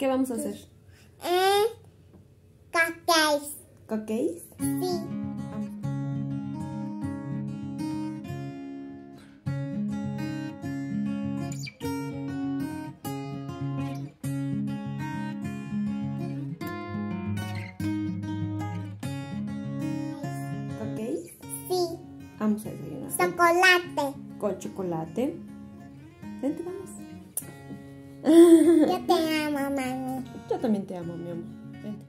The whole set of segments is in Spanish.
¿Qué vamos a hacer? Eh, cupcakes. ¿Cupcakes? Sí. ¿Cupcakes? Sí. Vamos a desayunar. Chocolate. Con chocolate. Vente, vamos. Yo te amo, mami. Yo también te amo, mi amor. Vente.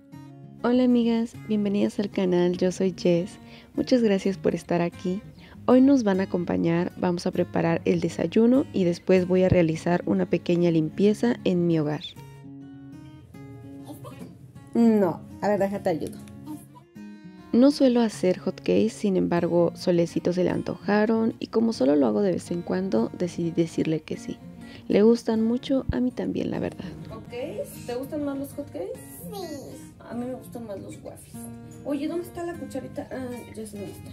Hola amigas, bienvenidas al canal, yo soy Jess. Muchas gracias por estar aquí. Hoy nos van a acompañar, vamos a preparar el desayuno y después voy a realizar una pequeña limpieza en mi hogar. No, a ver, déjate ayudo. No suelo hacer hotcakes, sin embargo, Solecito se le antojaron y como solo lo hago de vez en cuando, decidí decirle que sí. Le gustan mucho, a mí también, la verdad. ¿Hotcakes? ¿Te gustan más los hotcakes? Sí. A mí me gustan más los waffles. Oye, ¿dónde está la cucharita? Ah, ya sé dónde está.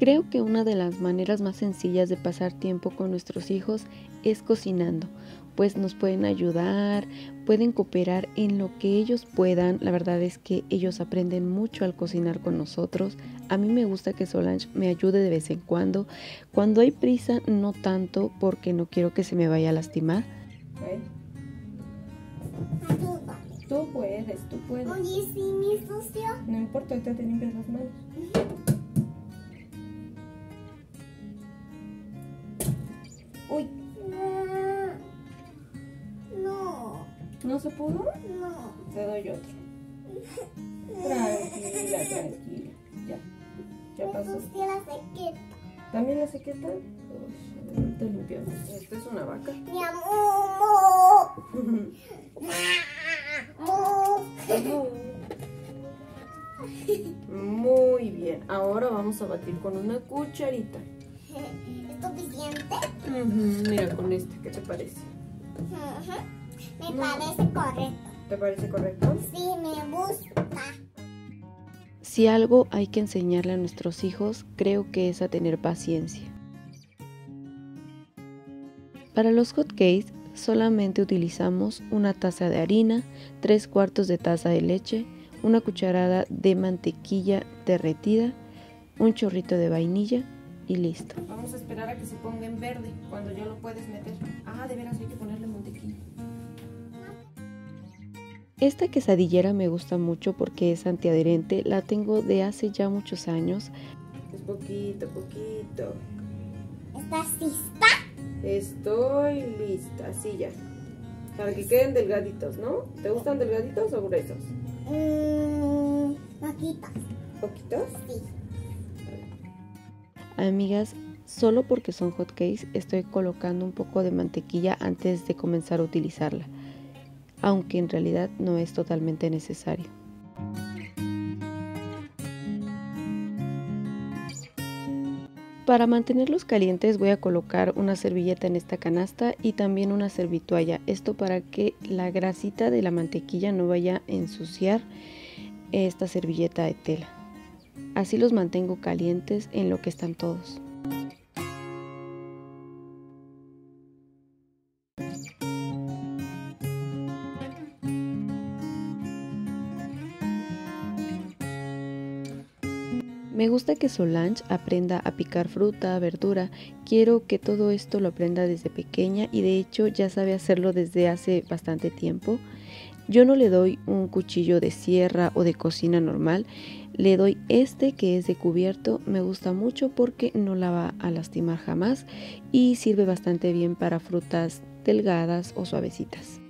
Creo que una de las maneras más sencillas de pasar tiempo con nuestros hijos es cocinando, pues nos pueden ayudar, pueden cooperar en lo que ellos puedan. La verdad es que ellos aprenden mucho al cocinar con nosotros. A mí me gusta que Solange me ayude de vez en cuando. Cuando hay prisa, no tanto porque no quiero que se me vaya a lastimar. Tú puedes, tú puedes. Oye, sí, mi sucio. No importa, ahorita te limpias las manos. Uy, No. ¿no se pudo? No. Te doy otro. Tranquila, tranquila. Ya. Ya Me pasó. la sequeta. ¿También la sequeta? Uy, te limpiamos. Esta es una vaca. Mi amor. Amor. Muy bien. Ahora vamos a batir con una cucharita. ¿Es suficiente? Ujú, Mira con este, ¿qué te parece? Ujú. Me parece correcto. ¿Te parece correcto? Sí, me gusta. Si algo hay que enseñarle a nuestros hijos, creo que es a tener paciencia. Para los hotcakes solamente utilizamos una taza de harina, tres cuartos de taza de leche, una cucharada de mantequilla derretida, un chorrito de vainilla y listo. Vamos a esperar a que se ponga en verde cuando ya lo puedes meter. Ah, de veras hay que ponerle mantequilla. Esta quesadillera me gusta mucho porque es antiadherente, la tengo de hace ya muchos años. Es poquito, poquito. ¿Estás lista? Estoy lista, así ya. Para que queden delgaditos, ¿no? ¿Te gustan delgaditos o gruesos? Mmm, poquitos. ¿Poquitos? Sí. Amigas, solo porque son hotcakes estoy colocando un poco de mantequilla antes de comenzar a utilizarla, aunque en realidad no es totalmente necesario. Para mantenerlos calientes voy a colocar una servilleta en esta canasta y también una servitualla. Esto para que la grasita de la mantequilla no vaya a ensuciar esta servilleta de tela. Así los mantengo calientes en lo que están todos. Me gusta que Solange aprenda a picar fruta, verdura. Quiero que todo esto lo aprenda desde pequeña y de hecho ya sabe hacerlo desde hace bastante tiempo. Yo no le doy un cuchillo de sierra o de cocina normal, le doy este que es de cubierto, me gusta mucho porque no la va a lastimar jamás y sirve bastante bien para frutas delgadas o suavecitas.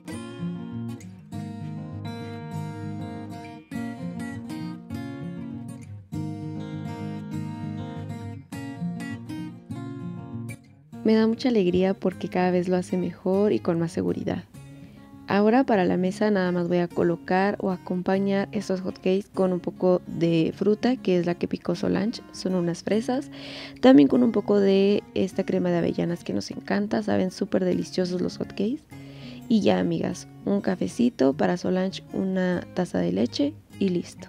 Me da mucha alegría porque cada vez lo hace mejor y con más seguridad. Ahora para la mesa nada más voy a colocar o acompañar estos hotcakes con un poco de fruta que es la que picó Solange, son unas fresas, también con un poco de esta crema de avellanas que nos encanta, saben súper deliciosos los hotcakes. Y ya amigas, un cafecito para Solange, una taza de leche y listo.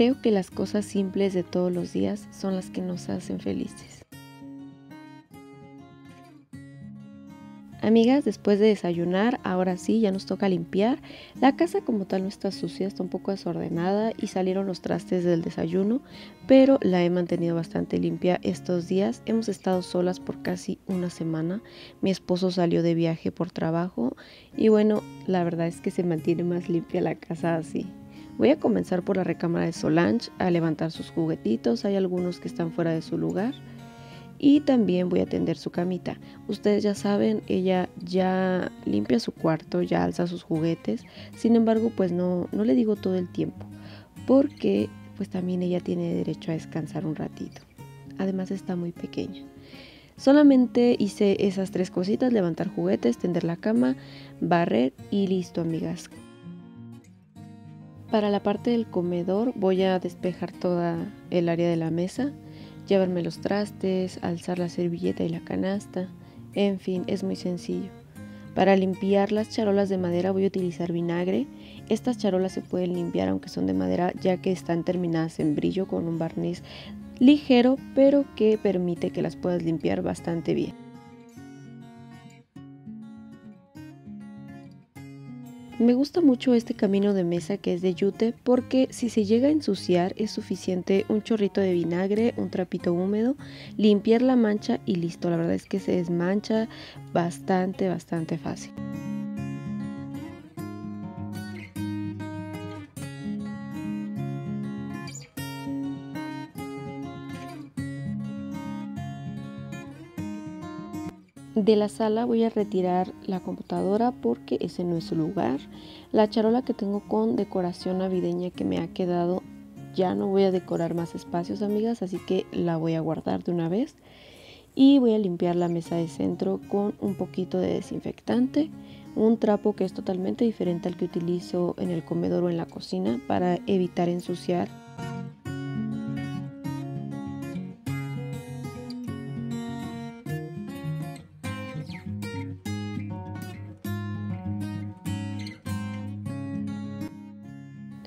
Creo que las cosas simples de todos los días son las que nos hacen felices. Amigas, después de desayunar, ahora sí, ya nos toca limpiar. La casa como tal no está sucia, está un poco desordenada y salieron los trastes del desayuno, pero la he mantenido bastante limpia estos días. Hemos estado solas por casi una semana. Mi esposo salió de viaje por trabajo y bueno, la verdad es que se mantiene más limpia la casa así. Voy a comenzar por la recámara de Solange a levantar sus juguetitos. Hay algunos que están fuera de su lugar y también voy a atender su camita. Ustedes ya saben, ella ya limpia su cuarto, ya alza sus juguetes, sin embargo pues no, no le digo todo el tiempo, porque pues también ella tiene derecho a descansar un ratito. Además está muy pequeña. Solamente hice esas tres cositas, levantar juguetes, tender la cama, barrer y listo amigas. Para la parte del comedor voy a despejar toda el área de la mesa llevarme los trastes, alzar la servilleta y la canasta, en fin, es muy sencillo. Para limpiar las charolas de madera voy a utilizar vinagre. Estas charolas se pueden limpiar aunque son de madera ya que están terminadas en brillo con un barniz ligero pero que permite que las puedas limpiar bastante bien. Me gusta mucho este camino de mesa que es de yute porque si se llega a ensuciar es suficiente un chorrito de vinagre, un trapito húmedo, limpiar la mancha y listo. La verdad es que se desmancha bastante, bastante fácil. De la sala voy a retirar la computadora porque ese no es su lugar. La charola que tengo con decoración navideña que me ha quedado, ya no voy a decorar más espacios amigas, así que la voy a guardar de una vez. Y voy a limpiar la mesa de centro con un poquito de desinfectante, un trapo que es totalmente diferente al que utilizo en el comedor o en la cocina para evitar ensuciar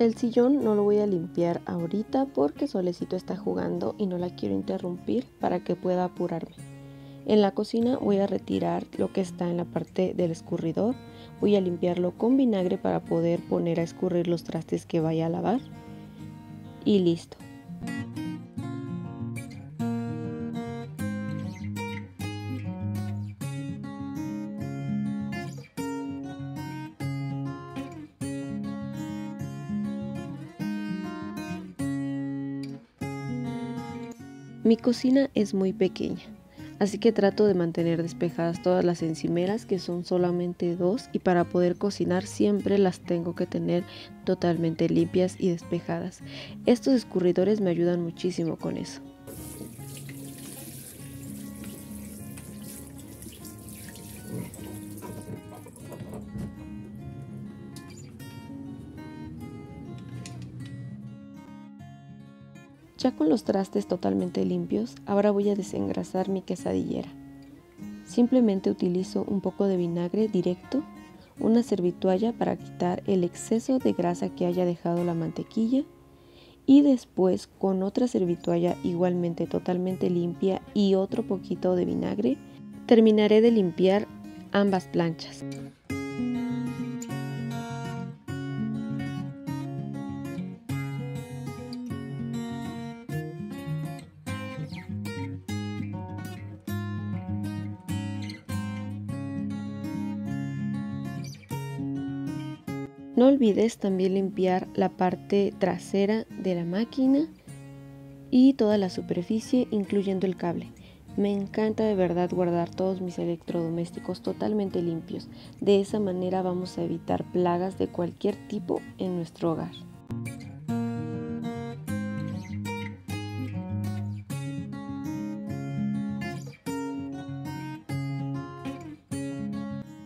El sillón no lo voy a limpiar ahorita porque Solecito está jugando y no la quiero interrumpir para que pueda apurarme. En la cocina voy a retirar lo que está en la parte del escurridor. Voy a limpiarlo con vinagre para poder poner a escurrir los trastes que vaya a lavar. Y listo. Mi cocina es muy pequeña, así que trato de mantener despejadas todas las encimeras, que son solamente dos, y para poder cocinar siempre las tengo que tener totalmente limpias y despejadas. Estos escurridores me ayudan muchísimo con eso. Ya con los trastes totalmente limpios, ahora voy a desengrasar mi quesadillera. Simplemente utilizo un poco de vinagre directo, una servitualla para quitar el exceso de grasa que haya dejado la mantequilla y después con otra servitualla igualmente totalmente limpia y otro poquito de vinagre terminaré de limpiar ambas planchas. Olvides también limpiar la parte trasera de la máquina y toda la superficie incluyendo el cable. Me encanta de verdad guardar todos mis electrodomésticos totalmente limpios. De esa manera vamos a evitar plagas de cualquier tipo en nuestro hogar.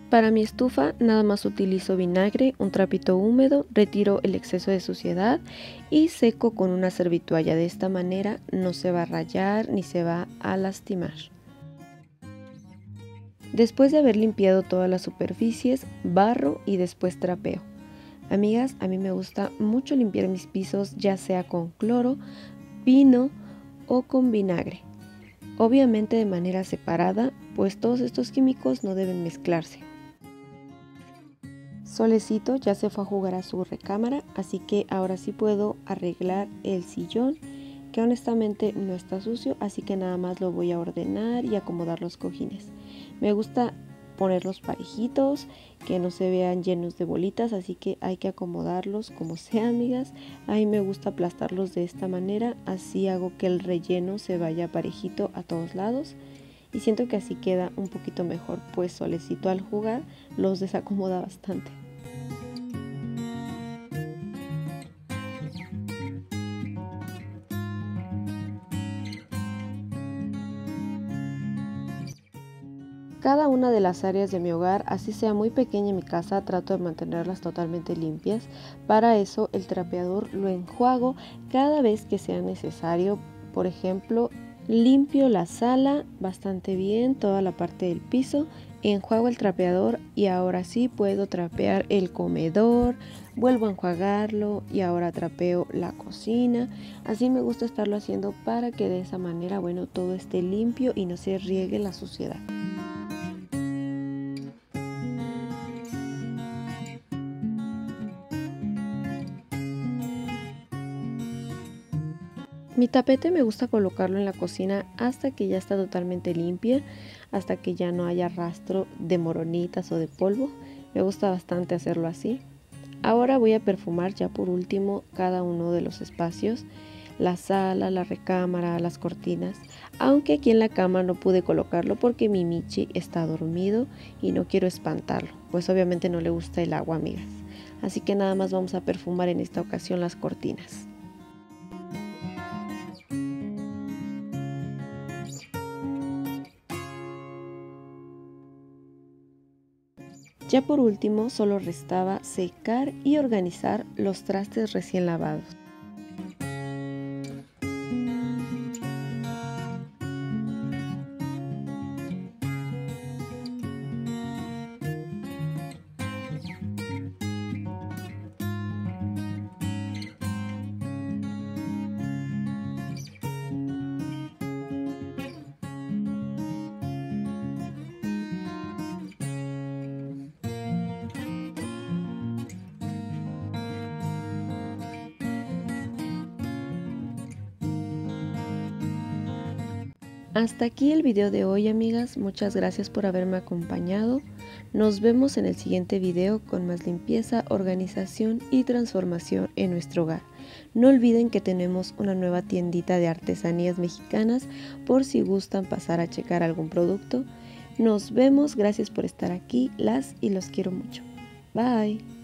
Para mi estufa nada más utilizo vinagre, un trapito húmedo, retiro el exceso de suciedad y seco con una servitualla. De esta manera no se va a rayar ni se va a lastimar. Después de haber limpiado todas las superficies, barro y después trapeo. Amigas, a mí me gusta mucho limpiar mis pisos ya sea con cloro, vino o con vinagre. Obviamente de manera separada, pues todos estos químicos no deben mezclarse. Solecito ya se fue a jugar a su recámara, así que ahora sí puedo arreglar el sillón, que honestamente no está sucio, así que nada más lo voy a ordenar y acomodar los cojines. Me gusta ponerlos parejitos, que no se vean llenos de bolitas, así que hay que acomodarlos como sea, amigas. A mí me gusta aplastarlos de esta manera, así hago que el relleno se vaya parejito a todos lados. Y siento que así queda un poquito mejor, pues solecito al jugar los desacomoda bastante. Cada una de las áreas de mi hogar, así sea muy pequeña mi casa, trato de mantenerlas totalmente limpias. Para eso el trapeador lo enjuago cada vez que sea necesario. Por ejemplo, limpio la sala bastante bien, toda la parte del piso, enjuago el trapeador y ahora sí puedo trapear el comedor, vuelvo a enjuagarlo y ahora trapeo la cocina. Así me gusta estarlo haciendo para que de esa manera, bueno, todo esté limpio y no se riegue la suciedad. Tapete me gusta colocarlo en la cocina hasta que ya está totalmente limpia, hasta que ya no haya rastro de moronitas o de polvo. Me gusta bastante hacerlo así. Ahora voy a perfumar ya por último cada uno de los espacios, la sala, la recámara, las cortinas, aunque aquí en la cama no pude colocarlo porque mi Michi está dormido y no quiero espantarlo, pues obviamente no le gusta el agua, amigas. Así que nada más vamos a perfumar en esta ocasión las cortinas. Ya por último, solo restaba secar y organizar los trastes recién lavados. Hasta aquí el video de hoy amigas, muchas gracias por haberme acompañado. Nos vemos en el siguiente video con más limpieza, organización y transformación en nuestro hogar. No olviden que tenemos una nueva tiendita de artesanías mexicanas por si gustan pasar a checar algún producto. Nos vemos, gracias por estar aquí, las y los quiero mucho. Bye.